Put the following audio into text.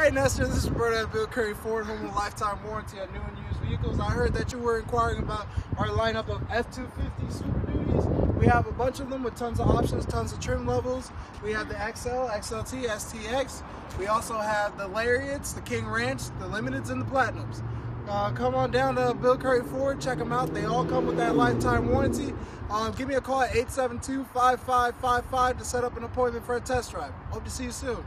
Hey Nestor, this is Roberto at Bill Currie Ford, home of lifetime warranty on new and used vehicles. I heard that you were inquiring about our lineup of F-250 Super Duties. We have a bunch of them with tons of options, tons of trim levels. We have the XL, XLT, STX. We also have the Lariats, the King Ranch, the Limiteds, and the Platinums. Uh, come on down to Bill Currie Ford, check them out. They all come with that lifetime warranty. Um, give me a call at 872-5555 to set up an appointment for a test drive. Hope to see you soon.